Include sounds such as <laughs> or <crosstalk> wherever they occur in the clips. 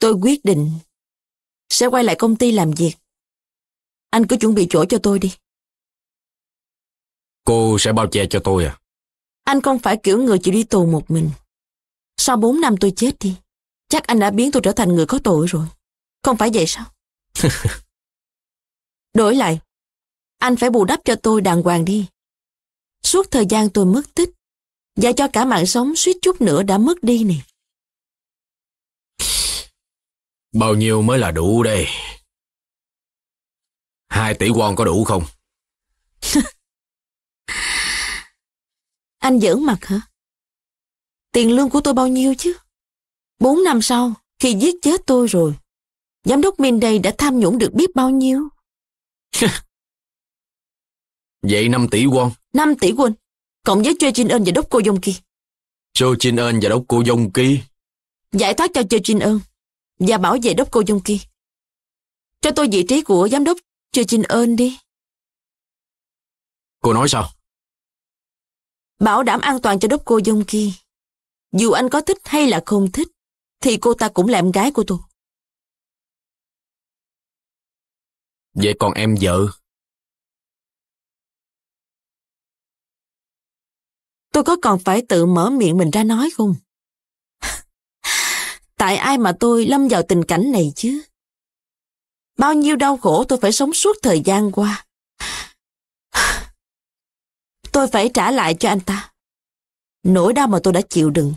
Tôi quyết định sẽ quay lại công ty làm việc. Anh cứ chuẩn bị chỗ cho tôi đi. Cô sẽ bao che cho tôi à? Anh không phải kiểu người chịu đi tù một mình. Sau 4 năm tôi chết đi, chắc anh đã biến tôi trở thành người có tội rồi. Không phải vậy sao? <laughs> Đổi lại, anh phải bù đắp cho tôi đàng hoàng đi. Suốt thời gian tôi mất tích, và cho cả mạng sống suýt chút nữa đã mất đi nè. Bao nhiêu mới là đủ đây? Hai tỷ won có đủ không? <laughs> Anh giỡn mặt hả? Tiền lương của tôi bao nhiêu chứ? Bốn năm sau, khi giết chết tôi rồi, giám đốc Min đây đã tham nhũng được biết bao nhiêu? <laughs> Vậy 5 tỷ won. 5 tỷ won, cộng với Choi Jin Eun và đốc cô Dông Ki. Cho Jin Eun và đốc cô Dông Ki. Giải thoát cho Choi Jin Eun và bảo vệ đốc cô Dông Ki. Cho tôi vị trí của giám đốc Choi Jin Eun đi. Cô nói sao? Bảo đảm an toàn cho đốc cô Dông Ki. Dù anh có thích hay là không thích, thì cô ta cũng là em gái của tôi. Vậy còn em vợ? Tôi có còn phải tự mở miệng mình ra nói không? Tại ai mà tôi lâm vào tình cảnh này chứ? Bao nhiêu đau khổ tôi phải sống suốt thời gian qua. <sighs> Tôi phải trả lại cho anh ta. Nỗi đau mà tôi đã chịu đựng.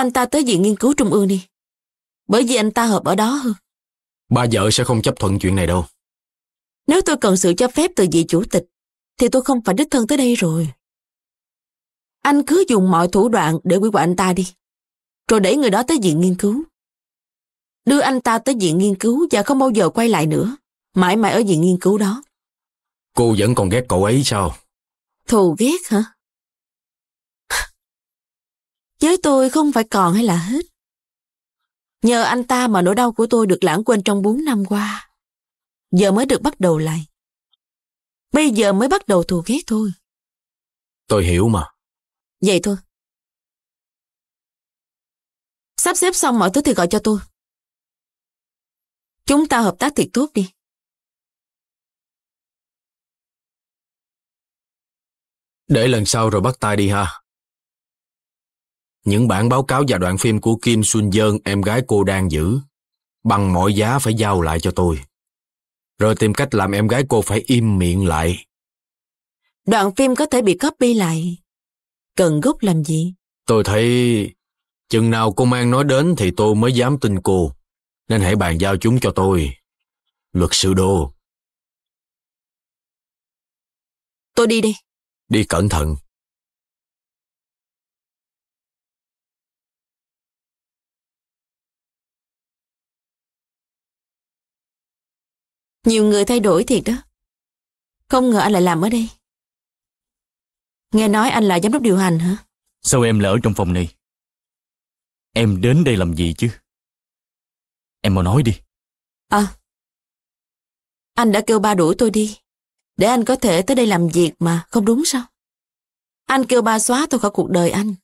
Anh ta tới viện nghiên cứu trung ương đi. Bởi vì anh ta hợp ở đó hơn. Ba vợ sẽ không chấp thuận chuyện này đâu. Nếu tôi cần sự cho phép từ vị chủ tịch, thì tôi không phải đích thân tới đây rồi. Anh cứ dùng mọi thủ đoạn để quy hoạch anh ta đi. Rồi đẩy người đó tới viện nghiên cứu. Đưa anh ta tới viện nghiên cứu và không bao giờ quay lại nữa. Mãi mãi ở viện nghiên cứu đó. Cô vẫn còn ghét cậu ấy sao? Thù ghét hả? Với tôi không phải còn hay là hết. Nhờ anh ta mà nỗi đau của tôi được lãng quên trong 4 năm qua. Giờ mới được bắt đầu lại. Bây giờ mới bắt đầu thù ghét thôi. Tôi hiểu mà. Vậy thôi. Sắp xếp xong mọi thứ thì gọi cho tôi. Chúng ta hợp tác thiệt tốt đi. Để lần sau rồi bắt tay đi ha. Những bản báo cáo và đoạn phim của Kim Xuân Dơn em gái cô đang giữ, bằng mọi giá phải giao lại cho tôi. Rồi tìm cách làm em gái cô phải im miệng lại. Đoạn phim có thể bị copy lại. Cần gốc làm gì? Tôi thấy chừng nào cô mang nói đến thì tôi mới dám tin cô. Nên hãy bàn giao chúng cho tôi. Luật sư Đô. Tôi đi đi. Đi cẩn thận. Nhiều người thay đổi thiệt đó. Không ngờ anh lại làm ở đây. Nghe nói anh là giám đốc điều hành hả? Sao em lại ở trong phòng này? Em đến đây làm gì chứ? Em mau nói đi. À, anh đã kêu ba đuổi tôi đi. Để anh có thể tới đây làm việc mà, không đúng sao? Anh kêu ba xóa tôi khỏi cuộc đời anh.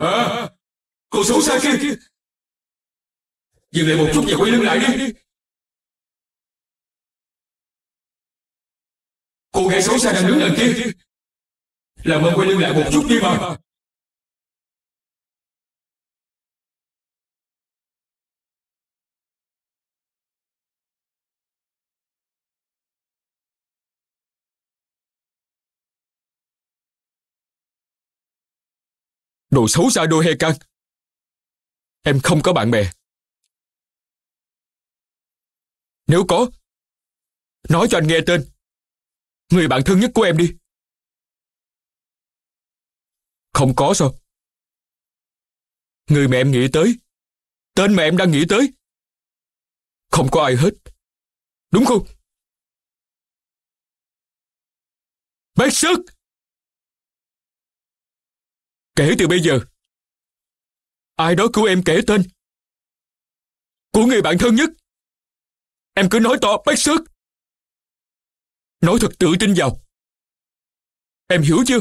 À, cô xấu xa kia. Dừng lại một chút và quay lưng lại đi. Cô gái xấu xa đang đứng đằng kia. Làm ơn quay lưng lại một chút đi mà. Đồ xấu xa đôi he căng. Em không có bạn bè. Nếu có, nói cho anh nghe tên. Người bạn thân nhất của em đi. Không có sao? Người mà em nghĩ tới, tên mà em đang nghĩ tới. Không có ai hết. Đúng không? Bác sức! Kể từ bây giờ, ai đó cứu em kể tên của người bạn thân nhất. Em cứ nói to bác sức. Nói thật tự tin vào. Em hiểu chưa?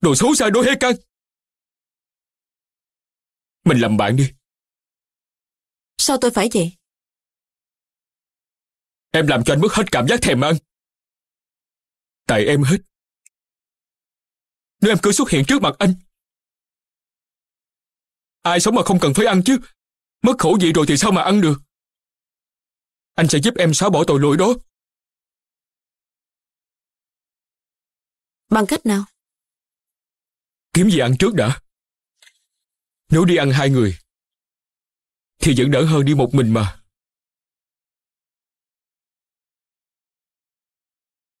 Đồ xấu xa đôi hay căng. Mình làm bạn đi. Sao tôi phải vậy? Em làm cho anh mất hết cảm giác thèm ăn. Tại em hết. Nếu em cứ xuất hiện trước mặt anh. Ai sống mà không cần phải ăn chứ. Mất khẩu vị rồi thì sao mà ăn được. Anh sẽ giúp em xóa bỏ tội lỗi đó. Bằng cách nào? Kiếm gì ăn trước đã. Nếu đi ăn hai người, thì vẫn đỡ hơn đi một mình mà.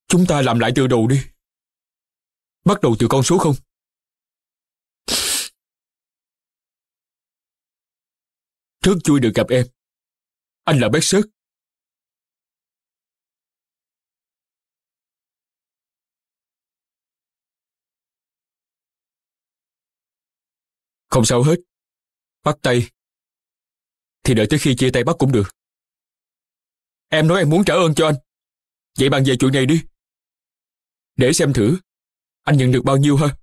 Chúng ta làm lại từ đầu đi. Bắt đầu từ con số không. Rất vui được gặp em. Anh là bác sớt. Không sao hết. Bắt tay. Thì đợi tới khi chia tay bắt cũng được. Em nói em muốn trả ơn cho anh. Vậy bàn về chuyện này đi. Để xem thử. Anh nhận được bao nhiêu ha?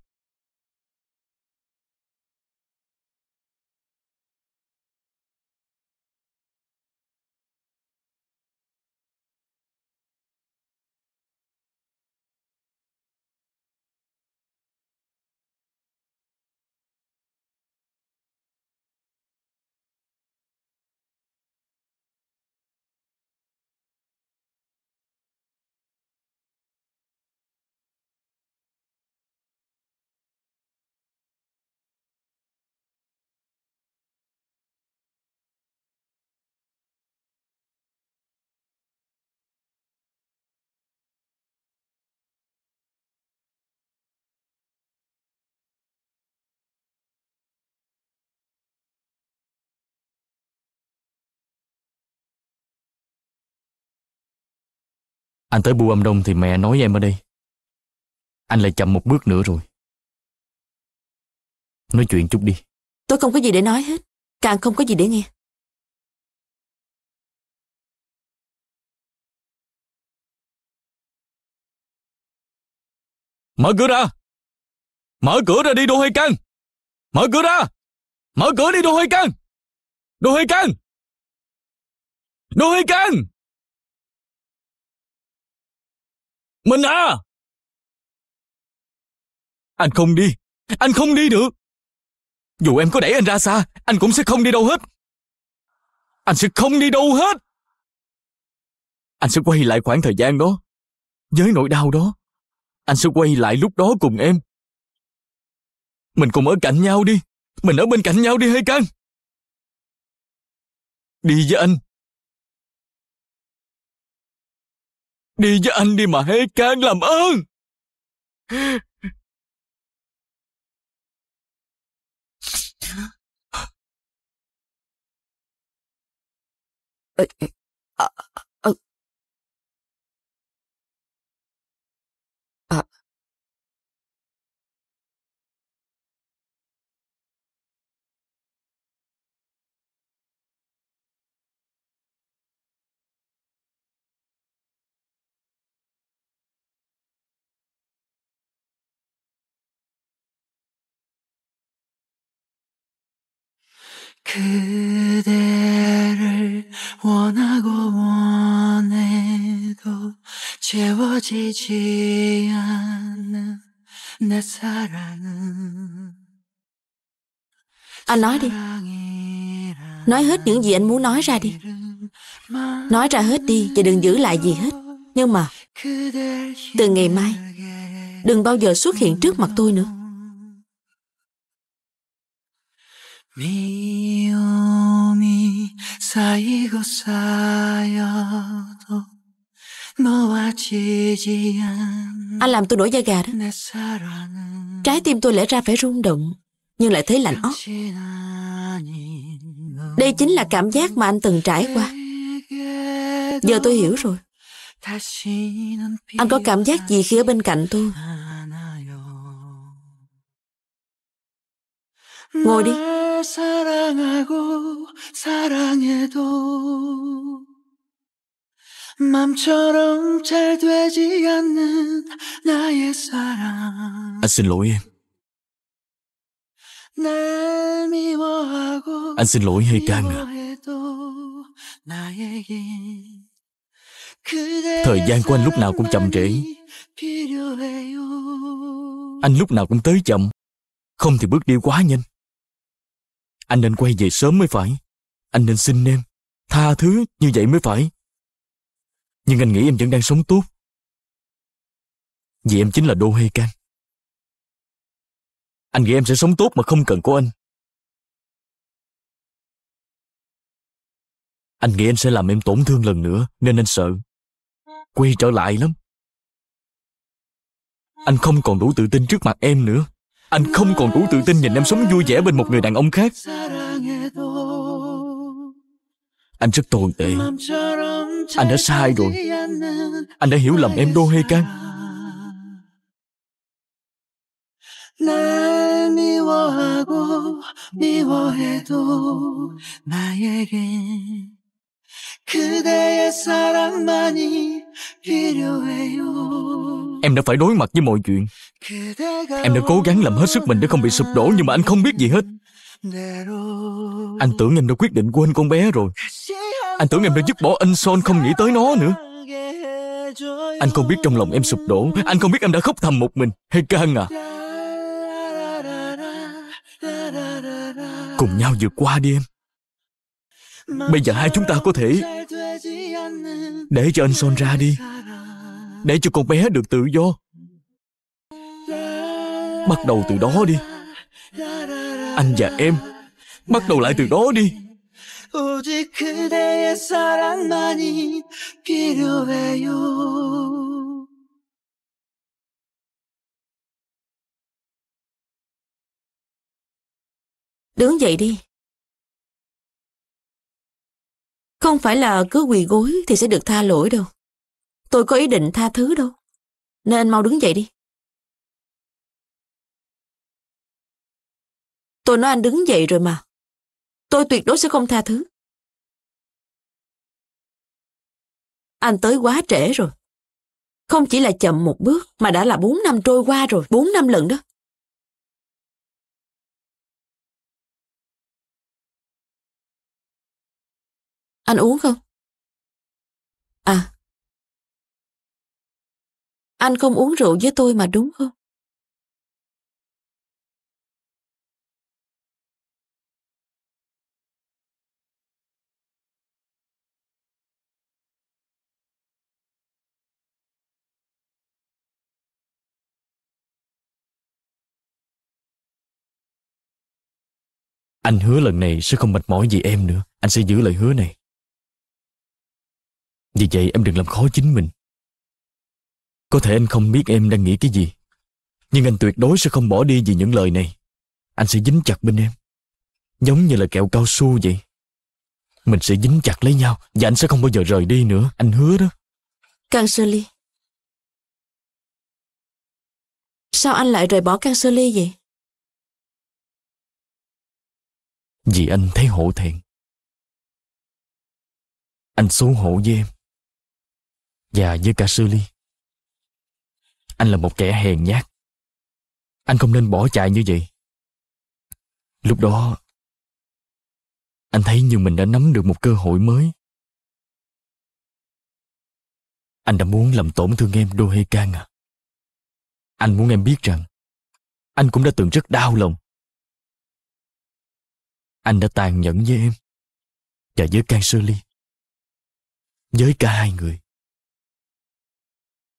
Anh tới bu âm đông thì mẹ nói em ở đây. Anh lại chậm một bước nữa rồi. Nói chuyện chút đi. Tôi không có gì để nói hết. Càng không có gì để nghe. Mở cửa ra! Mở cửa ra đi đồ hơi căng! Mở cửa ra! Mở cửa đi đồ hơi căng! Đồ hơi căng! Đồ hơi căng! Mình à! Anh không đi! Anh không đi được! Dù em có đẩy anh ra xa, anh cũng sẽ không đi đâu hết. Anh sẽ không đi đâu hết. Anh sẽ quay lại khoảng thời gian đó. Với nỗi đau đó. Anh sẽ quay lại lúc đó cùng em. Mình cùng ở cạnh nhau đi. Mình ở bên cạnh nhau đi hay căng. Đi với anh. Đi với anh đi mà hết can làm ơn. À, 그대를 원하고 원해도 채워지지 않는 내 사랑은 Anh nói đi. Nói hết những gì anh muốn nói ra đi. Nói ra hết đi và đừng giữ lại gì hết. Nhưng mà từ ngày mai, đừng bao giờ xuất hiện trước mặt tôi nữa. 미움이 쌓이고 쌓여도 놓아지지 않는 Anh làm tôi nổi da gà đó. 내 사랑은 Trái tim tôi lẽ ra phải rung động, nhưng lại thấy lạnh óc. 당신 아닌 Đây chính là cảm giác mà anh từng trải qua. 너에게도 Giờ tôi hiểu rồi. 다시는 Anh có cảm giác gì khi ở bên cạnh tôi? 않아요. Ngồi đi. 날 사랑하고 사랑해도 맘처럼 잘 되지 않는 나의 사랑 Anh xin lỗi em. 날 미워하고 Anh xin lỗi Hê Can à. 미워해도 나에겐 그대의 Thời gian của anh lúc nào cũng chậm trễ. 사랑만이 필요해요. Anh lúc nào cũng tới chậm. Không thì bước đi quá nhanh. Anh nên quay về sớm mới phải. Anh nên xin em. Tha thứ như vậy mới phải. Nhưng anh nghĩ em vẫn đang sống tốt. Vì em chính là Đô Hê Can. Anh nghĩ em sẽ sống tốt mà không cần có anh. Anh nghĩ anh sẽ làm em tổn thương lần nữa, nên anh sợ. Quay trở lại lắm. Anh không còn đủ tự tin trước mặt em nữa. Anh không còn đủ tự tin nhìn em sống vui vẻ bên một người đàn ông khác. 사랑해도 Anh rất tồi tệ. 맘처럼 Anh đã sai rồi. 되지 않는 Anh đã hiểu lầm em Đô Hê Can. 날 미워하고 미워해도 나에겐 그대의 사랑만이 필요해요. Em đã phải đối mặt với mọi chuyện. 그대가 Em đã cố gắng làm hết sức mình để không bị sụp đổ nhưng mà anh không biết gì hết. 대로 Anh tưởng em đã quyết định quên con bé rồi. Anh tưởng em đã dứt bỏ anh Son không nghĩ tới nó nữa. Anh không biết trong lòng em sụp đổ. Anh không biết em đã khóc thầm một mình. Hay can à? Cùng nhau vượt qua đi em. Bây giờ hai chúng ta có thể để cho anh Son ra đi. Để cho con bé được tự do. Bắt đầu từ đó đi. Anh và em. Bắt đầu lại từ đó đi. 오직 그대의 사랑만이 필요해요. Đứng dậy đi. Không phải là cứ quỳ gối thì sẽ được tha lỗi đâu. Tôi có ý định tha thứ đâu. Nên anh mau đứng dậy đi. Tôi nói anh đứng dậy rồi mà. Tôi tuyệt đối sẽ không tha thứ. Anh tới quá trễ rồi. Không chỉ là chậm một bước mà đã là 4 năm trôi qua rồi, 4 năm lần đó. Anh uống không? À. Anh không uống rượu với tôi mà đúng không? Anh hứa lần này sẽ không mệt mỏi vì em nữa. Anh sẽ giữ lời hứa này. Vì vậy em đừng làm khó chính mình. Có thể anh không biết em đang nghĩ cái gì. Nhưng anh tuyệt đối sẽ không bỏ đi vì những lời này. Anh sẽ dính chặt bên em. Giống như là kẹo cao su vậy. Mình sẽ dính chặt lấy nhau và anh sẽ không bao giờ rời đi nữa. Anh hứa đó. Cancerli. Sao anh lại rời bỏ Cancerli vậy? Vì anh thấy hổ thẹn. Anh xấu hổ với em. Và với cả Sư Ly. Anh là một kẻ hèn nhát. Anh không nên bỏ chạy như vậy. Lúc đó, Anh thấy như mình đã nắm được một cơ hội mới. Anh đã muốn làm tổn thương em Đô Hê Can à. Anh muốn em biết rằng anh cũng đã từng rất đau lòng. Anh đã tàn nhẫn với em và với Can Sơ Ly. Với cả hai người.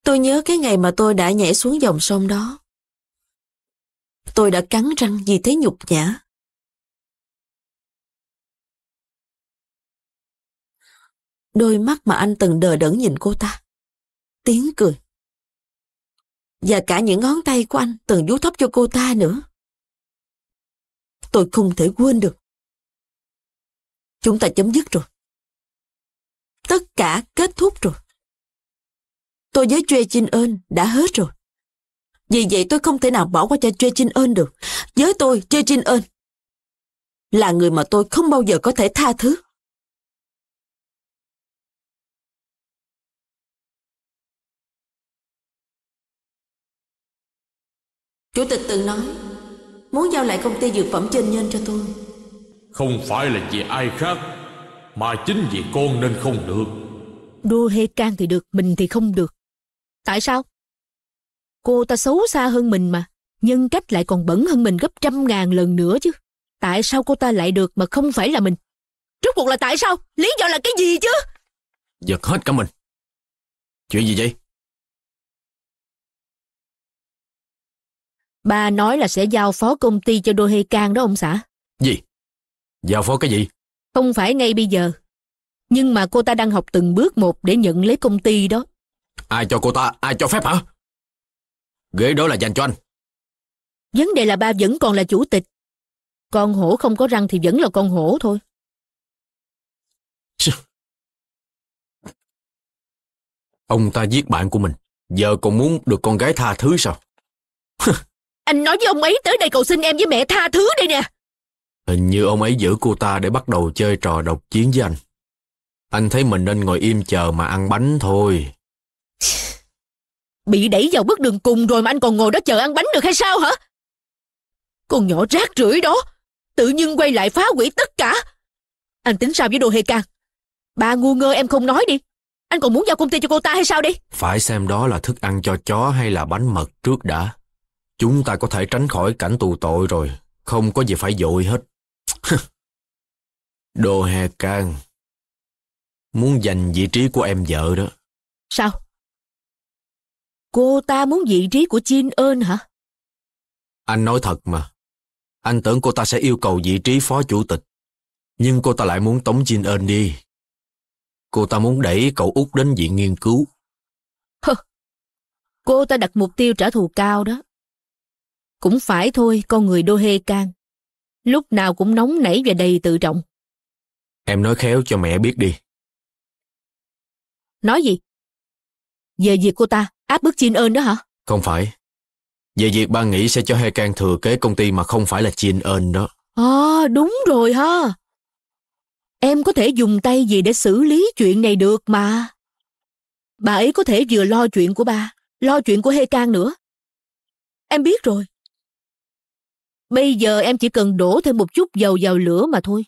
Tôi nhớ cái ngày mà tôi đã nhảy xuống dòng sông đó. Tôi đã cắn răng vì thế nhục nhã. Đôi mắt mà anh từng đờ đẫn nhìn cô ta. Tiếng cười. Và cả những ngón tay của anh từng vuốt thấp cho cô ta nữa. Tôi không thể quên được. Chúng ta chấm dứt rồi. Tất cả kết thúc rồi. Tôi với Chue Chin Ơn đã hết rồi. Vì vậy tôi không thể nào bỏ qua cho Chue Chin Ơn được. Với tôi, Chue Chin Ơn là người mà tôi không bao giờ có thể tha thứ. Chủ tịch từng nói muốn giao lại công ty dược phẩm trên nhân cho tôi. Không phải là vì ai khác Mà chính vì con nên không được Đua hê can thì được, mình thì không được. Tại sao? Cô ta xấu xa hơn mình mà, nhân cách lại còn bẩn hơn mình gấp trăm ngàn lần nữa chứ. Tại sao cô ta lại được mà không phải là mình? Rốt cuộc là tại sao? Lý do là cái gì chứ? Giật hết cả mình. Chuyện gì vậy? Bà nói là sẽ giao phó công ty cho Đô Hê Can đó ông xã. Gì? Giao phó cái gì? Không phải ngay bây giờ. Nhưng mà cô ta đang học từng bước một để nhận lấy công ty đó. Ai cho cô ta? Ai cho phép hả? Ghế đó là dành cho anh. Vấn đề là ba vẫn còn là chủ tịch. Con hổ không có răng thì vẫn là con hổ thôi. <laughs> Ông ta giết bạn của mình. Giờ còn muốn được con gái tha thứ sao? <laughs> Anh nói với ông ấy tới đây cầu xin em với mẹ tha thứ đây nè. Hình như ông ấy giữ cô ta để bắt đầu chơi trò độc chiến với anh. Anh thấy mình nên ngồi im chờ mà ăn bánh thôi. <laughs> Bị đẩy vào bước đường cùng rồi mà anh còn ngồi đó chờ ăn bánh được hay sao hả? Con nhỏ rác rưởi đó, tự nhiên quay lại phá hủy tất cả. Anh tính sao với đồ hề can? Bà ngu ngơ em không nói đi. Anh còn muốn giao công ty cho cô ta hay sao đi? Phải xem đó là thức ăn cho chó hay là bánh mật trước đã. Chúng ta có thể tránh khỏi cảnh tù tội rồi. Không có gì phải dội hết. <laughs> Đồ hè can. Muốn giành vị trí của em vợ đó. Sao? Cô ta muốn vị trí của Chin ơn hả? Anh nói thật mà. Anh tưởng cô ta sẽ yêu cầu vị trí phó chủ tịch. Nhưng cô ta lại muốn tống Jin ơn đi. Cô ta muốn đẩy cậu út đến viện nghiên cứu. Hơ, cô ta đặt mục tiêu trả thù cao đó. Cũng phải thôi, con người đô hê can. Lúc nào cũng nóng nảy và đầy tự trọng. Em nói khéo cho mẹ biết đi. Nói gì? Về việc cô ta áp bức Chin ơn đó hả? Không phải. Về việc ba nghĩ sẽ cho He Can thừa kế công ty mà không phải là Chin ơn đó. À, đúng rồi ha. Em có thể dùng tay gì để xử lý chuyện này được mà. Bà ấy có thể vừa lo chuyện của ba, lo chuyện của He Can nữa. Em biết rồi. Bây giờ em chỉ cần đổ thêm một chút dầu vào lửa mà thôi.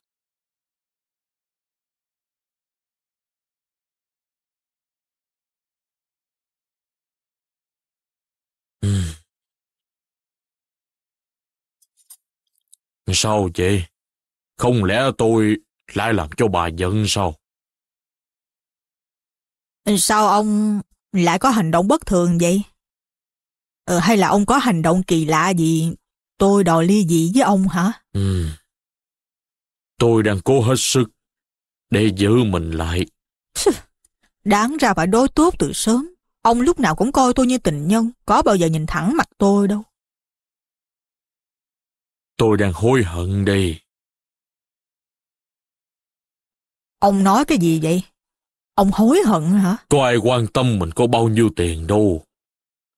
Sao vậy? Không lẽ tôi lại làm cho bà giận sao? Sao ông lại có hành động bất thường vậy? Ờ, hay là ông có hành động kỳ lạ gì tôi đòi ly dị với ông hả? Ừ. Tôi đang cố hết sức để giữ mình lại. <laughs> Đáng ra phải đối tốt từ sớm. Ông lúc nào cũng coi tôi như tình nhân, có bao giờ nhìn thẳng mặt tôi đâu. Tôi đang hối hận đây. Ông nói cái gì vậy? Ông hối hận hả? Có ai quan tâm mình có bao nhiêu tiền đâu.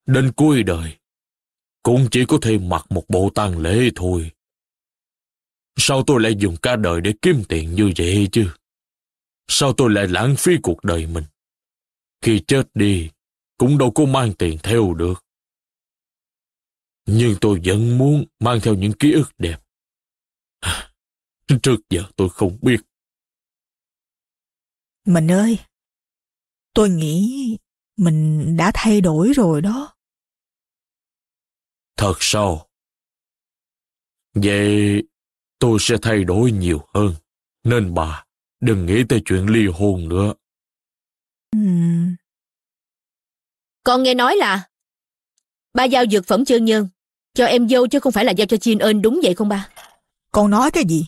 Đến cuối đời, cũng chỉ có thể mặc một bộ tang lễ thôi. Sao tôi lại dùng cả đời để kiếm tiền như vậy chứ? Sao tôi lại lãng phí cuộc đời mình? Khi chết đi, cũng đâu có mang tiền theo được. Nhưng tôi vẫn muốn mang theo những ký ức đẹp. Trước giờ tôi không biết. Mình ơi, tôi nghĩ mình đã thay đổi rồi đó. Thật sao? Vậy tôi sẽ thay đổi nhiều hơn. Nên bà đừng nghĩ tới chuyện ly hôn nữa. Ừm, Con nghe nói là ba giao dược phẩm chân nhân cho em dâu chứ không phải là giao cho Chin ơn đúng vậy không ba? con nói cái gì?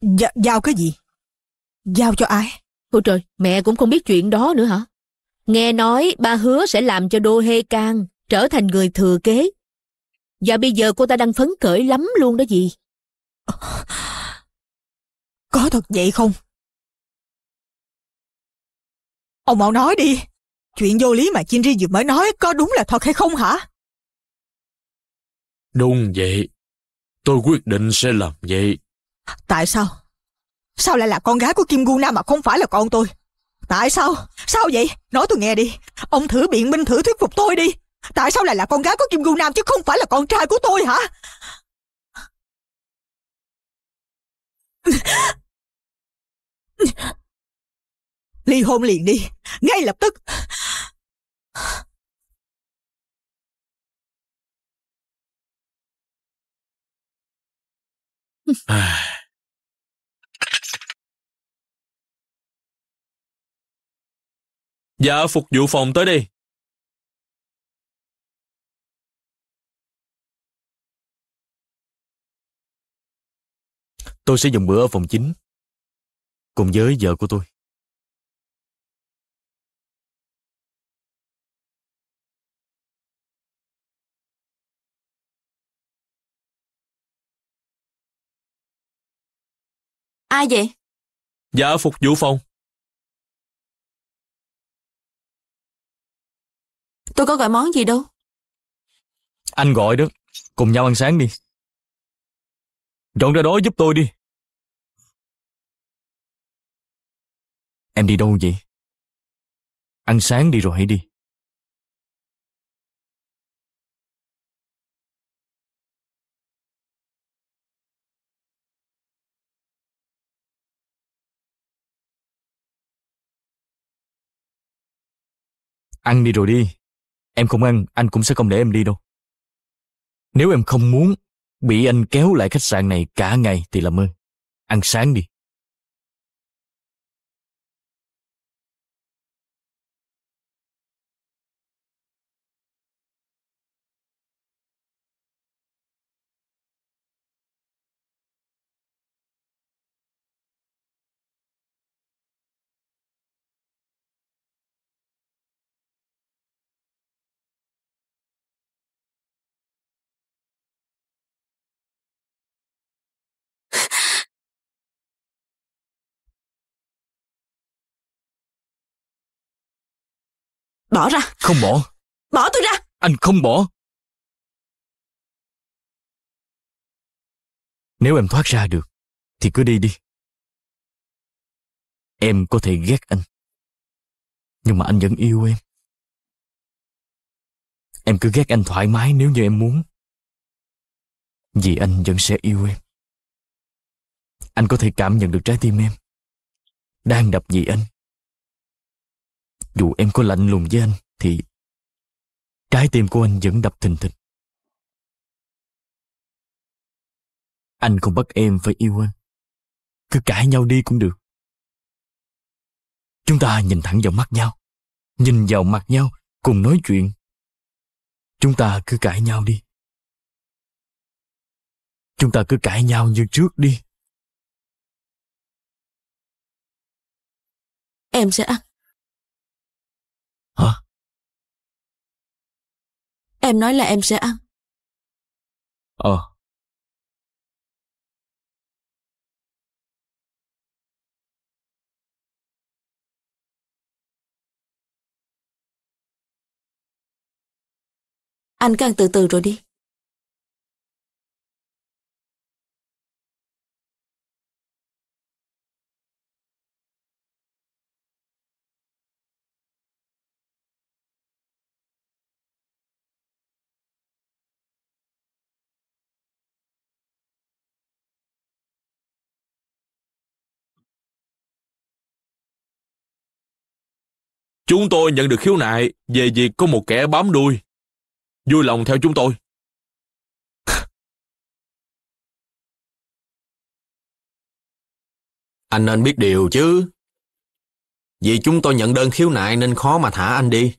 Gi- giao cái gì? Giao cho ai? Ôi trời, mẹ cũng không biết chuyện đó nữa hả? Nghe nói ba hứa sẽ làm cho Đô Hê Cang trở thành người thừa kế. Và bây giờ cô ta đang phấn khởi lắm luôn đó gì. <laughs> Có thật vậy không? Ông mau nói đi. Chuyện vô lý mà Chinri vừa mới nói có đúng là thật hay không hả? Đúng vậy. Tôi quyết định sẽ làm vậy. Tại sao? Sao lại là con gái của Kim Gu Nam mà không phải là con tôi? Tại sao? Sao vậy? Nói tôi nghe đi. Ông thử biện minh, thử thuyết phục tôi đi. Tại sao lại là con gái của Kim Gu Nam chứ không phải là con trai của tôi hả? Ly hôn liền đi. Ngay lập tức. <sighs> Dạ, phục vụ phòng tới đi Tôi sẽ dùng bữa ở phòng chính. Cùng với vợ của tôi. Ai vậy? Dạ, phục vụ phòng. Tôi có gọi món gì đâu. Anh gọi đó. Cùng nhau ăn sáng đi. Dọn ra đó giúp tôi đi. Em đi đâu vậy? Ăn sáng đi rồi hãy đi. Ăn đi rồi đi. Em không ăn, anh cũng sẽ không để em đi đâu. Nếu em không muốn bị anh kéo lại khách sạn này cả ngày thì làm ơn. Ăn sáng đi. Bỏ ra. Không bỏ. Bỏ tôi ra. Anh không bỏ. Nếu em thoát ra được, thì cứ đi đi. Em có thể ghét anh. Nhưng mà anh vẫn yêu em. Em cứ ghét anh thoải mái nếu như em muốn. Vì anh vẫn sẽ yêu em. Anh có thể cảm nhận được trái tim em. Đang đập vì anh. Dù em có lạnh lùng với anh, thì trái tim của anh vẫn đập thình thịch. Anh không bắt em phải yêu anh. Cứ cãi nhau đi cũng được. Chúng ta nhìn thẳng vào mắt nhau. Nhìn vào mặt nhau, cùng nói chuyện. Chúng ta cứ cãi nhau đi. Chúng ta cứ cãi nhau như trước đi. Em sẽ ăn. Hả? Em nói là em sẽ ăn. Ờ. Anh cứ ăn từ từ rồi đi. Chúng tôi nhận được khiếu nại về việc có một kẻ bám đuôi. Vui lòng theo chúng tôi. <laughs> Anh nên biết điều chứ. Vì chúng tôi nhận đơn khiếu nại nên khó mà thả anh đi.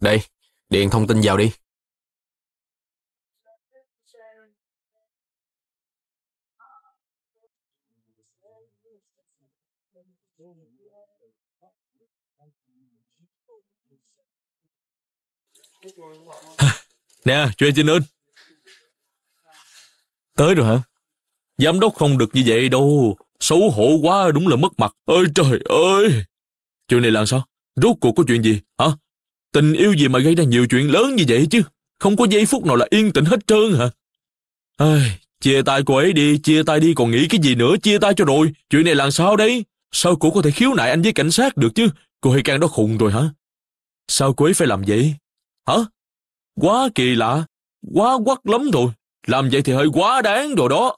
Đây, điện thông tin vào đi. Nè, chuyện trên Eun. Tới rồi hả? Giám đốc không được như vậy đâu. Xấu hổ quá đúng là mất mặt. Ôi trời ơi! Chuyện này làm sao? Rốt cuộc có chuyện gì? Hả? Tình yêu gì mà gây ra nhiều chuyện lớn như vậy chứ? Không có giây phút nào là yên tĩnh hết trơn hả? Ai, chia tay cô ấy đi, chia tay đi còn nghĩ cái gì nữa, chia tay cho rồi. Chuyện này làm sao đấy? Sao cô có thể khiếu nại anh với cảnh sát được chứ? Cô hay can đó khùng rồi hả? Sao cô ấy phải làm vậy? Hả? Quá kỳ lạ, quá quắc lắm rồi. Làm vậy thì hơi quá đáng rồi đó.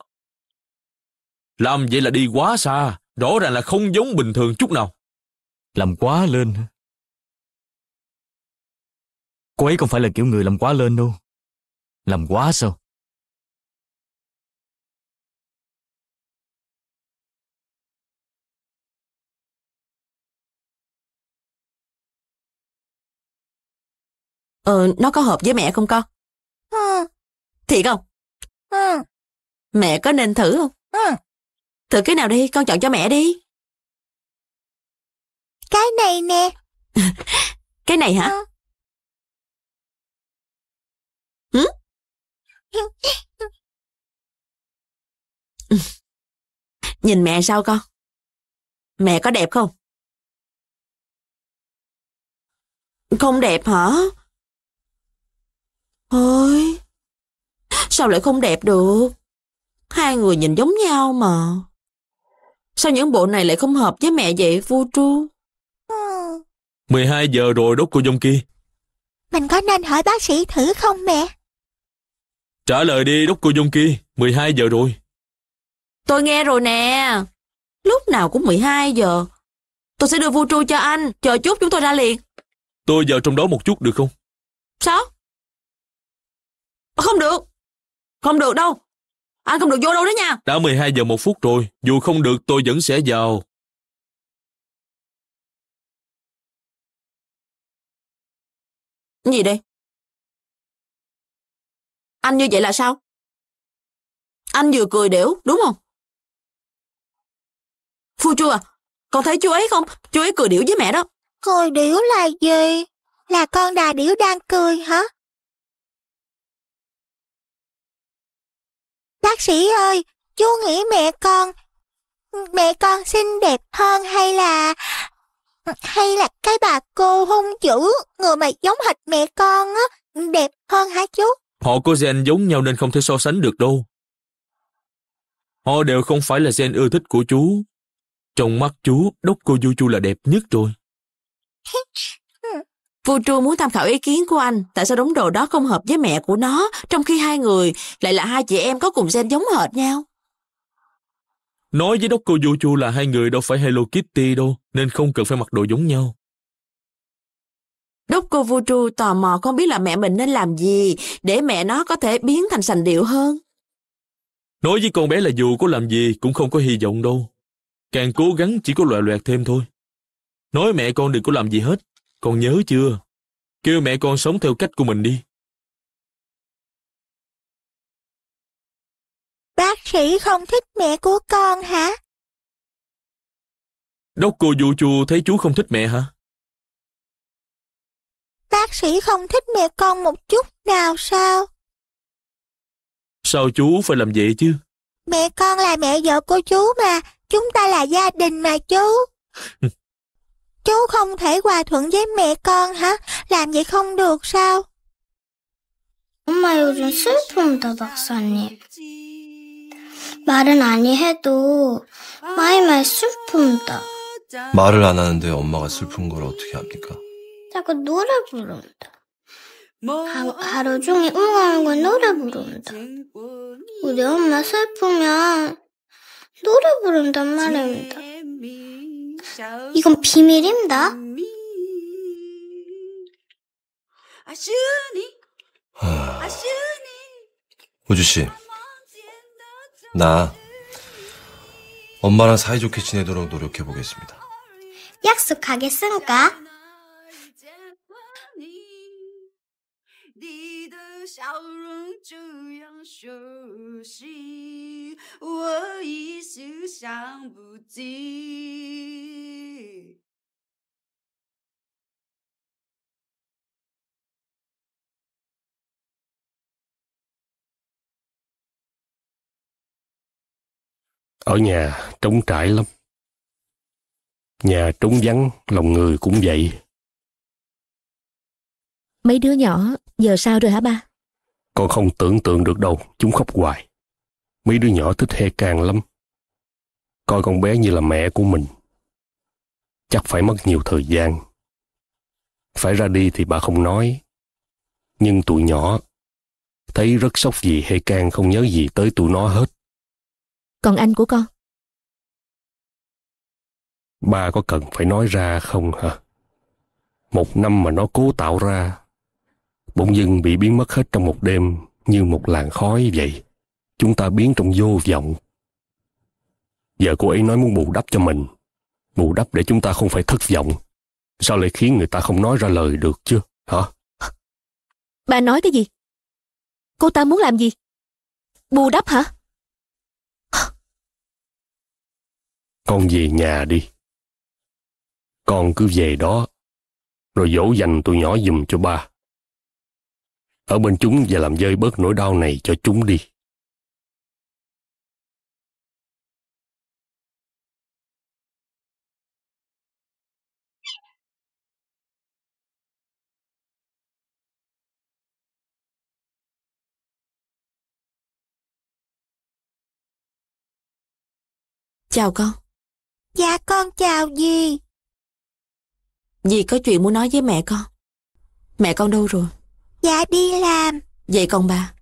Làm vậy là đi quá xa, rõ ràng là không giống bình thường chút nào. Làm quá lên? Cô ấy không phải là kiểu người làm quá lên đâu. Làm quá sao? Ờ, nó có hợp với mẹ không con? Ừ, Thiệt không? ừ, Mẹ có nên thử không? ừ. Thử cái nào đi, con chọn cho mẹ đi. Cái này nè. <laughs> Cái này hả? Hử? <laughs> Nhìn mẹ sao con? Mẹ có đẹp không? Không đẹp hả? Ôi, sao lại không đẹp được? Hai người nhìn giống nhau mà. Sao những bộ này lại không hợp với mẹ vậy, Vu Tru? Ừ. 12 giờ rồi đó cô dông kia. Mình có nên hỏi bác sĩ thử không mẹ? Trả lời đi đốc cô dông kia, 12 giờ rồi. Tôi nghe rồi nè. Lúc nào cũng 12 giờ. Tôi sẽ đưa Vu Tru cho anh. Chờ chút chúng tôi ra liền. Tôi vào trong đó một chút được không? Sao? Không được. Không được đâu. Anh không được vô đâu đó nha. Đã 12 giờ một phút rồi, dù không được tôi vẫn sẽ vào. Gì đây? Anh như vậy là sao? Anh vừa cười đểu, đúng không? Phu Chu à, con thấy chú ấy không? Chú ấy cười điểu với mẹ đó. Cười điểu là gì? Là con đà điểu đang cười hả? Bác sĩ ơi, chú nghĩ mẹ con... Mẹ con xinh đẹp hơn hay là... Hay là cái bà cô hung dữ, người mà giống hệt mẹ con á, đẹp hơn hả chú? Họ có gen giống nhau nên không thể so sánh được đâu. Họ đều không phải là gen ưa thích của chú. Trong mắt chú, đốc cô Du Chu là đẹp nhất rồi. <laughs> Phu Chu muốn tham khảo ý kiến của anh. Tại sao đống đồ đó không hợp với mẹ của nó, trong khi hai người lại là hai chị em có cùng gen giống hệt nhau? Nói với đốc cô Du Chu là hai người đâu phải Hello Kitty đâu, nên không cần phải mặc đồ giống nhau. Đốc cô Vu Tru tò mò không biết là mẹ mình nên làm gì để mẹ nó có thể biến thành sành điệu hơn. Nói với con bé là dù có làm gì cũng không có hy vọng đâu. Càng cố gắng chỉ có loẹ loẹt thêm thôi. Nói mẹ con đừng có làm gì hết. Con nhớ chưa? Kêu mẹ con sống theo cách của mình đi. Bác sĩ không thích mẹ của con hả? Đốc cô Du Chu thấy chú không thích mẹ hả? Bác sĩ không thích mẹ con một chút nào sao? Sao chú phải làm vậy chứ? Mẹ con là mẹ vợ của chú mà, chúng ta là gia đình mà chú. <laughs> chú không thể hòa thuận với mẹ con hả? Làm vậy không được sao? 엄마 요즘 슬픔다 박사님. 말은 아니 해도 마이마이 슬픔다. 말을 안 하는데 엄마가 슬픈 걸 어떻게 합니까? 자꾸 노래 부른다. 하루, 하루 종일 웅얼웅얼 노래 부른다. 우리 엄마 슬프면 노래 부른단 말입니다. 이건 비밀입니다. 우주 씨, 나 엄마랑 사이좋게 지내도록 노력해 보겠습니다. 약속하겠습니까? 你的笑容这样熟悉，我一时想不起。 Ở nhà trống trải lắm. Nhà trống vắng, lòng người cũng vậy. Mấy đứa nhỏ, giờ sao rồi hả ba? Con không tưởng tượng được đâu, chúng khóc hoài. Mấy đứa nhỏ thích he càng lắm. Coi con bé như là mẹ của mình. Chắc phải mất nhiều thời gian. Phải ra đi thì bà không nói. Nhưng tụi nhỏ thấy rất sốc vì he can không nhớ gì tới tụi nó hết. Còn anh của con? Ba có cần phải nói ra không hả? Một năm mà nó cố tạo ra, bỗng dưng bị biến mất hết trong một đêm như một làn khói vậy. Chúng ta biến trong vô vọng. Giờ cô ấy nói muốn bù đắp cho mình. Bù đắp để chúng ta không phải thất vọng. Sao lại khiến người ta không nói ra lời được chứ, hả? Bà nói cái gì? Cô ta muốn làm gì? Bù đắp hả? Con về nhà đi. Con cứ về đó, rồi dỗ dành tụi nhỏ dùm cho ba. Ở bên chúng và làm dơi bớt nỗi đau này cho chúng đi. Chào con. Dạ con chào dì. Dì có chuyện muốn nói với mẹ con. Mẹ con đâu rồi? Dạ đi làm. Vậy còn bà?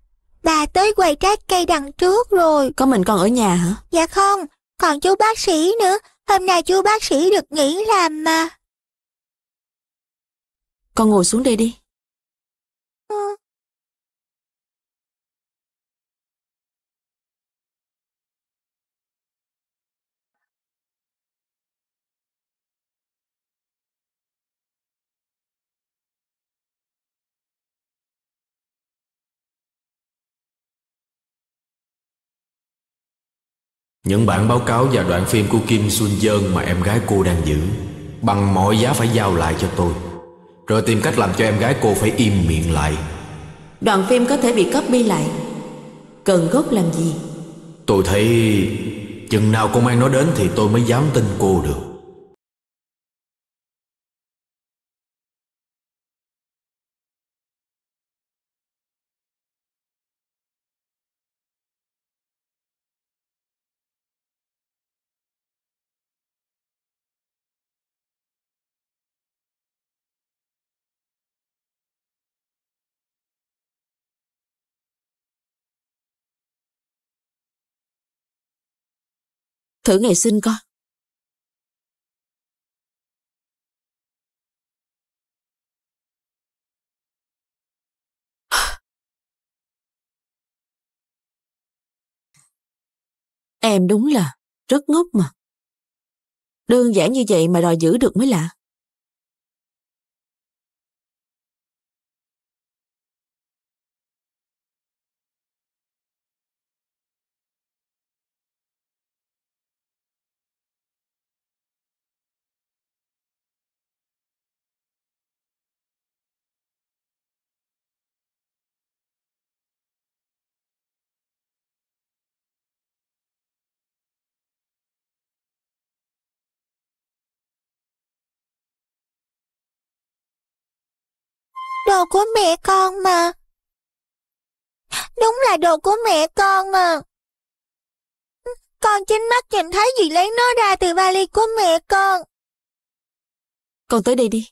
Bà tới quầy trái cây đằng trước rồi. Có mình con ở nhà hả? Dạ không, còn chú bác sĩ nữa. Hôm nay chú bác sĩ được nghỉ làm mà. Con ngồi xuống đây đi. Ừ. Những bản báo cáo và đoạn phim của Kim Sun Yeon mà em gái cô đang giữ Bằng mọi giá phải giao lại cho tôi Rồi tìm cách làm cho em gái cô phải im miệng lại Đoạn phim có thể bị copy lại. Cần gốc làm gì? Tôi thấy Chừng nào công an nói đến thì tôi mới dám tin cô được Thử ngày sinh coi. <sighs> Em đúng là rất ngốc mà. Đơn giản như vậy mà đòi giữ được mới lạ. Đồ của mẹ con mà. Đúng là đồ của mẹ con mà. Con chính mắt nhìn thấy dì lấy nó ra từ vali của mẹ con. Con tới đây đi.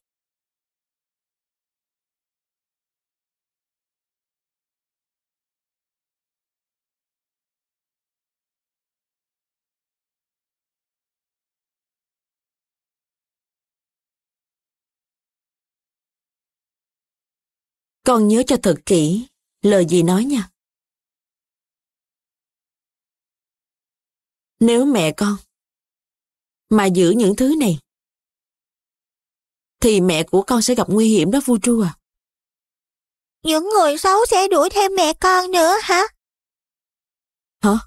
Con nhớ cho thật kỹ lời gì nói nha. Nếu mẹ con mà giữ những thứ này thì mẹ của con sẽ gặp nguy hiểm đó Vu Tru à. Những người xấu sẽ đuổi theo mẹ con nữa hả? Hả?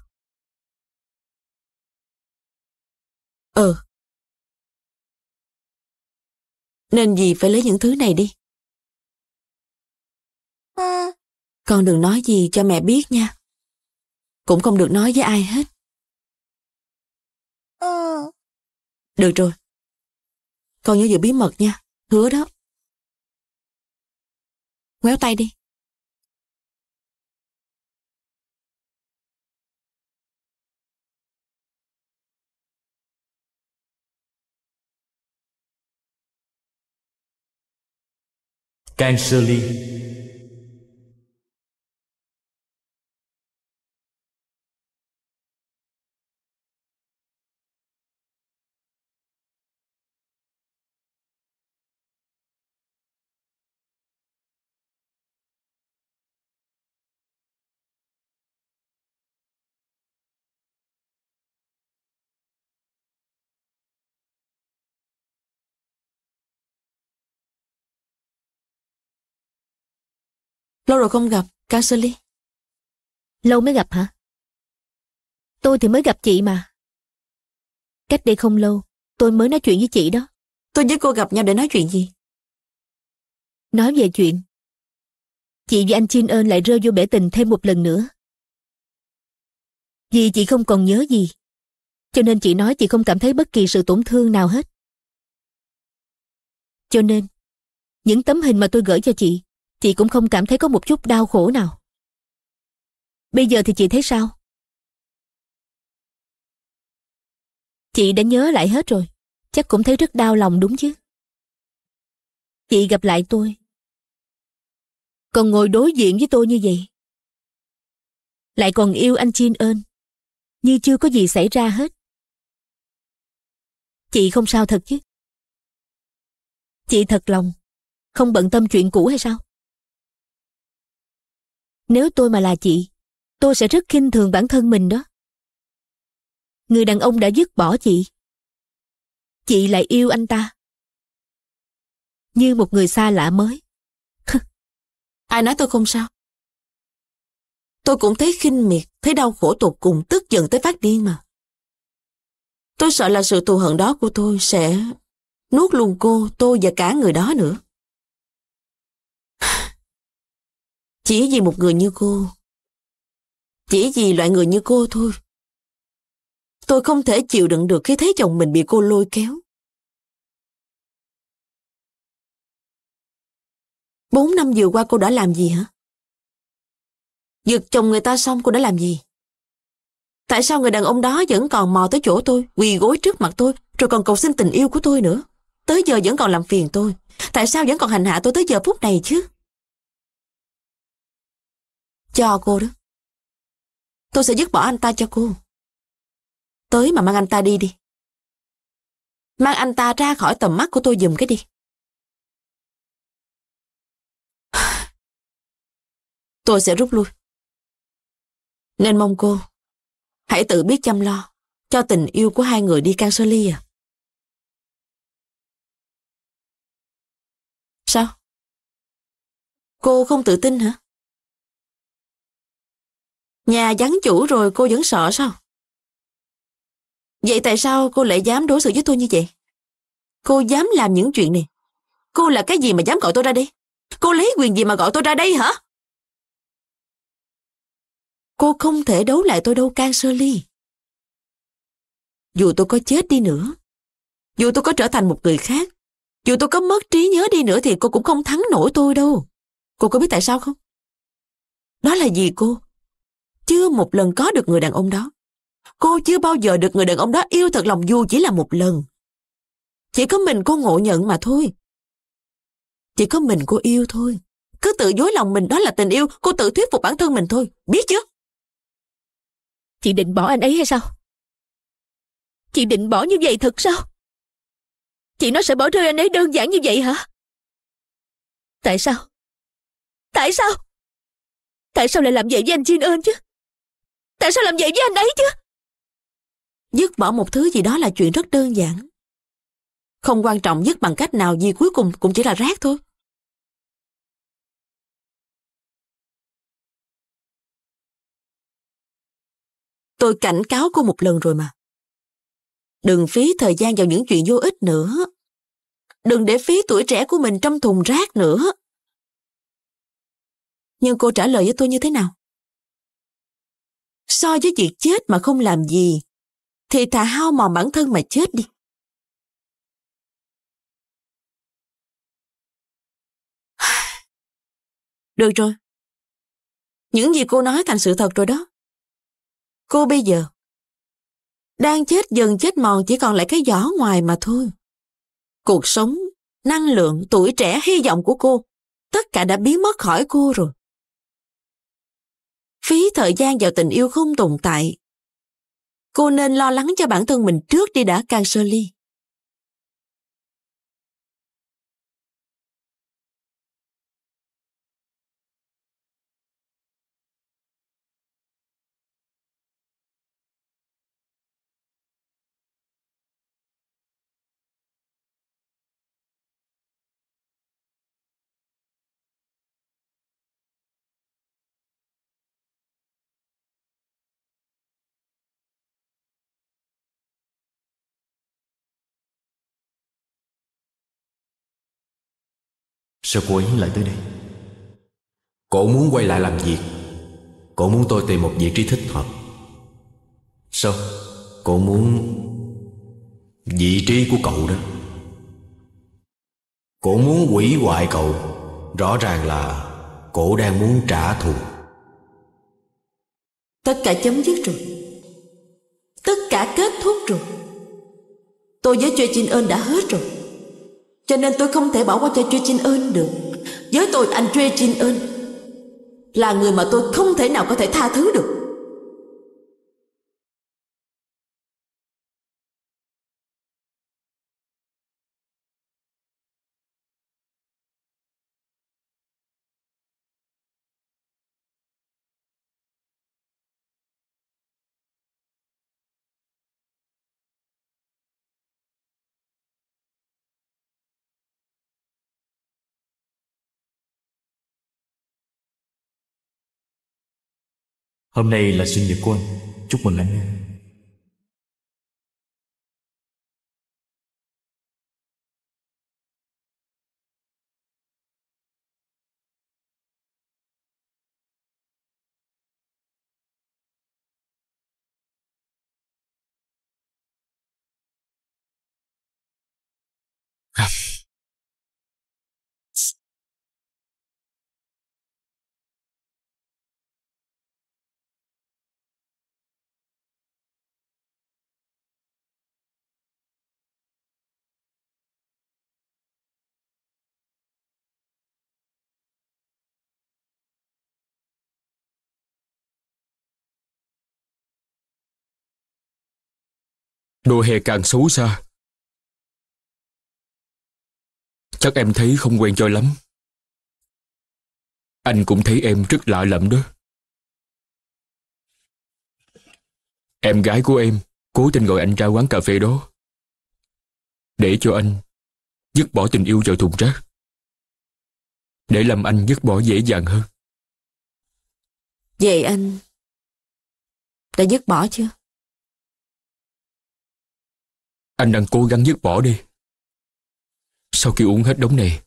Ừ. Nên gì phải lấy những thứ này đi. À. Con đừng nói gì cho mẹ biết nha. Cũng không được nói với ai hết. Ừ. Được rồi. Con nhớ giữ bí mật nha. Hứa đó. Ngoéo tay đi. Cancer Lâu rồi không gặp, Cassidy. Lâu mới gặp hả? Tôi thì mới gặp chị mà. Cách đây không lâu, tôi mới nói chuyện với chị đó. Tôi với cô gặp nhau để nói chuyện gì? Nói về chuyện. Chị và anh Chin ơn lại rơi vô bể tình thêm một lần nữa. Vì chị không còn nhớ gì. Cho nên chị nói chị không cảm thấy bất kỳ sự tổn thương nào hết. Cho nên, những tấm hình mà tôi gửi cho chị chị cũng không cảm thấy có một chút đau khổ nào. Bây giờ thì chị thấy sao? Chị đã nhớ lại hết rồi, chắc cũng thấy rất đau lòng đúng chứ? Chị gặp lại tôi. Còn ngồi đối diện với tôi như vậy. Lại còn yêu anh Chin ơn, như chưa có gì xảy ra hết. Chị không sao thật chứ? Chị thật lòng, không bận tâm chuyện cũ hay sao? Nếu tôi mà là chị, tôi sẽ rất khinh thường bản thân mình đó. Người đàn ông đã dứt bỏ chị. Chị lại yêu anh ta. Như một người xa lạ mới. Ai nói tôi không sao? Tôi cũng thấy khinh miệt, thấy đau khổ tột cùng, tức giận tới phát điên mà. Tôi sợ là sự thù hận đó của tôi sẽ nuốt luôn cô, tôi và cả người đó nữa. Chỉ vì một người như cô. Chỉ vì loại người như cô thôi. Tôi không thể chịu đựng được khi thấy chồng mình bị cô lôi kéo. Bốn năm vừa qua cô đã làm gì hả? Giật chồng người ta xong cô đã làm gì? Tại sao người đàn ông đó vẫn còn mò tới chỗ tôi, quỳ gối trước mặt tôi, rồi còn cầu xin tình yêu của tôi nữa? Tới giờ vẫn còn làm phiền tôi. Tại sao vẫn còn hành hạ tôi tới giờ phút này chứ? Cho cô đó. Tôi sẽ dứt bỏ anh ta cho cô. Tới mà mang anh ta đi đi. Mang anh ta ra khỏi tầm mắt của tôi dùm cái đi. <sighs> Tôi sẽ rút lui. Nên mong cô, hãy tự biết chăm lo cho tình yêu của hai người đi can sơ ly à. Sao? Cô không tự tin hả? Nhà vắng chủ rồi cô vẫn sợ sao? Vậy tại sao cô lại dám đối xử với tôi như vậy? Cô dám làm những chuyện này. Cô là cái gì mà dám gọi tôi ra đây? Cô lấy quyền gì mà gọi tôi ra đây hả? Cô không thể đấu lại tôi đâu Can Sơ Ly. Dù tôi có chết đi nữa, dù tôi có trở thành một người khác, dù tôi có mất trí nhớ đi nữa thì cô cũng không thắng nổi tôi đâu. Cô có biết tại sao không? Đó là gì cô? Chưa một lần có được người đàn ông đó. Cô chưa bao giờ được người đàn ông đó yêu thật lòng dù chỉ là một lần. Chỉ có mình cô ngộ nhận mà thôi. Chỉ có mình cô yêu thôi. Cứ tự dối lòng mình đó là tình yêu, cô tự thuyết phục bản thân mình thôi, biết chứ? Chị định bỏ anh ấy hay sao? Chị định bỏ như vậy thật sao? Chị nói sẽ bỏ rơi anh ấy đơn giản như vậy hả? Tại sao? Tại sao? Tại sao lại làm vậy với anh Jin ơn chứ? Tại sao làm vậy với anh ấy chứ? Dứt bỏ một thứ gì đó là chuyện rất đơn giản. Không quan trọng dứt bằng cách nào gì cuối cùng cũng chỉ là rác thôi. Tôi cảnh cáo cô một lần rồi mà. Đừng phí thời gian vào những chuyện vô ích nữa. Đừng để phí tuổi trẻ của mình trong thùng rác nữa. Nhưng cô trả lời với tôi như thế nào? So với việc chết mà không làm gì, thì thà hao mòn bản thân mà chết đi. <sighs> Được rồi. Những gì cô nói thành sự thật rồi đó. Cô bây giờ đang chết dần chết mòn chỉ còn lại cái vỏ ngoài mà thôi. Cuộc sống, năng lượng, tuổi trẻ, hy vọng của cô, tất cả đã biến mất khỏi cô rồi. Phí thời gian vào tình yêu không tồn tại. Cô nên lo lắng cho bản thân mình trước đi đã càng Sao cô ấy lại tới đây? Cổ muốn quay lại làm việc Cổ muốn tôi tìm một vị trí thích hợp Sao? Cổ muốn Vị trí của cậu đó Cổ muốn quỷ hoại cậu Rõ ràng là Cổ đang muốn trả thù Tất cả chấm dứt rồi. Tất cả kết thúc rồi. Tôi với Choi Jin Eun đã hết rồi. Cho nên tôi không thể bỏ qua cho Choi Jin Eun được. Với tôi, anh Choi Jin Eun là người mà tôi không thể nào có thể tha thứ được. Hôm nay là sinh nhật của anh. Chúc mừng anh Đồ hè càng xấu xa. Chắc em thấy không quen cho lắm. Anh cũng thấy em rất lạ lẫm đó. Em gái của em cố tình gọi anh ra quán cà phê đó. Để cho anh dứt bỏ tình yêu vào thùng rác. Để làm anh dứt bỏ dễ dàng hơn. Vậy anh đã dứt bỏ chưa? Anh đang cố gắng dứt bỏ đi Sau khi uống hết đống này,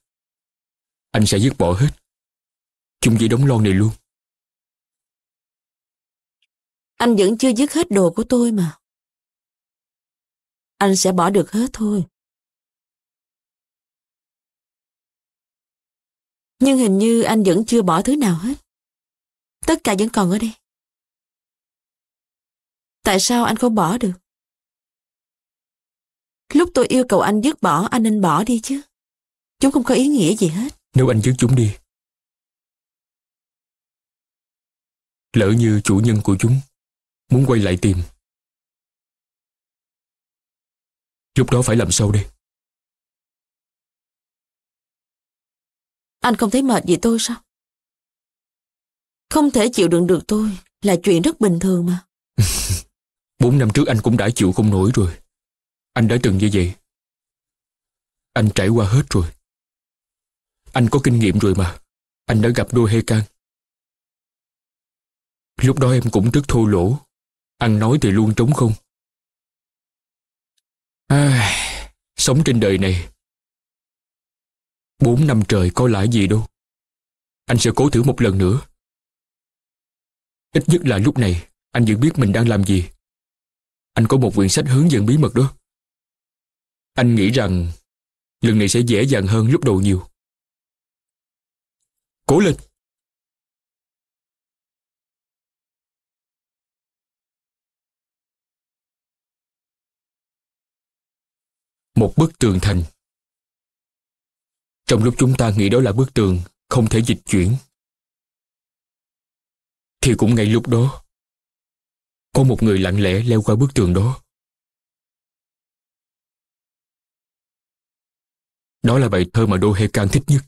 Anh sẽ dứt bỏ hết Chung với đống lon này luôn Anh vẫn chưa dứt hết đồ của tôi mà. Anh sẽ bỏ được hết thôi. Nhưng hình như anh vẫn chưa bỏ thứ nào hết. Tất cả vẫn còn ở đây. Tại sao anh không bỏ được? Lúc tôi yêu cầu anh dứt bỏ, anh nên bỏ đi chứ. Chúng không có ý nghĩa gì hết. Nếu anh dứt chúng đi Lỡ như chủ nhân của chúng Muốn quay lại tìm Lúc đó phải làm sao đây Anh không thấy mệt vì tôi sao? Không thể chịu đựng được tôi là chuyện rất bình thường mà. <laughs> Bốn năm trước anh cũng đã chịu không nổi rồi. Anh đã từng như vậy. Anh trải qua hết rồi. Anh có kinh nghiệm rồi mà. Anh đã gặp đôi hê can. Lúc đó em cũng rất thô lỗ. Ăn nói thì luôn trống không. À, sống trên đời này. Bốn năm trời có lãi gì đâu. Anh sẽ cố thử một lần nữa. Ít nhất là lúc này, anh vẫn biết mình đang làm gì. Anh có một quyển sách hướng dẫn bí mật đó. Anh nghĩ rằng lần này sẽ dễ dàng hơn lúc đầu nhiều. Cố lên! Một bức tường thành Trong lúc chúng ta nghĩ đó là bức tường không thể dịch chuyển, thì cũng ngay lúc đó, có một người lặng lẽ leo qua bức tường đó đó là bài thơ mà đô hê can thích nhất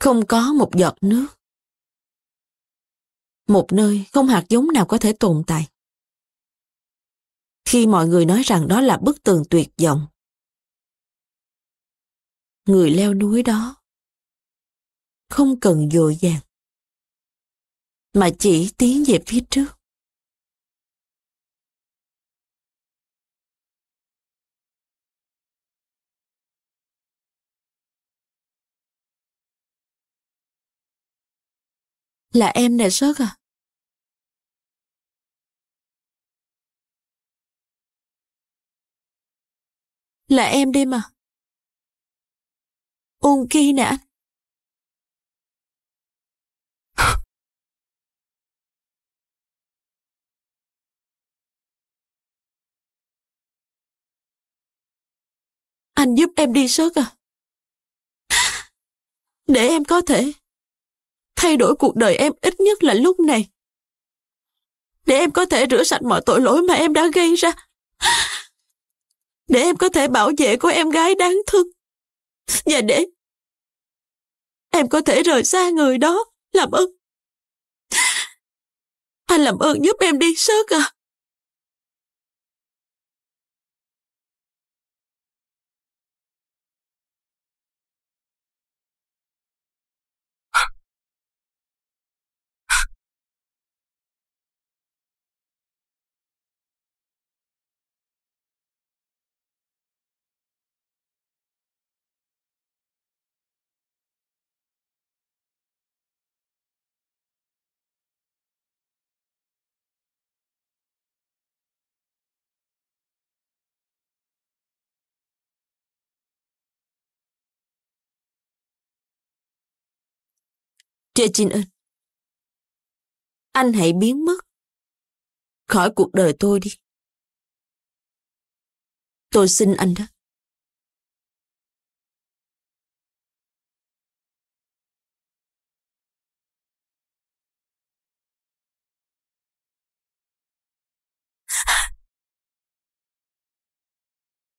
Không có một giọt nước. Một nơi không hạt giống nào có thể tồn tại. Khi mọi người nói rằng đó là bức tường tuyệt vọng, người leo núi đó không cần dội vàng mà chỉ tiến về phía trước là em nè sớt à? Là em đi mà. Ung kia nè anh. Anh giúp em đi sớt à? Để em có thể thay đổi cuộc đời em ít nhất là lúc này. Để em có thể rửa sạch mọi tội lỗi mà em đã gây ra. Để em có thể bảo vệ cô em gái đáng thương. Và để em có thể rời xa người đó. Làm ơn. Anh làm ơn giúp em đi sớt à. Trê ơi. Anh hãy biến mất khỏi cuộc đời tôi đi. Tôi xin anh đó.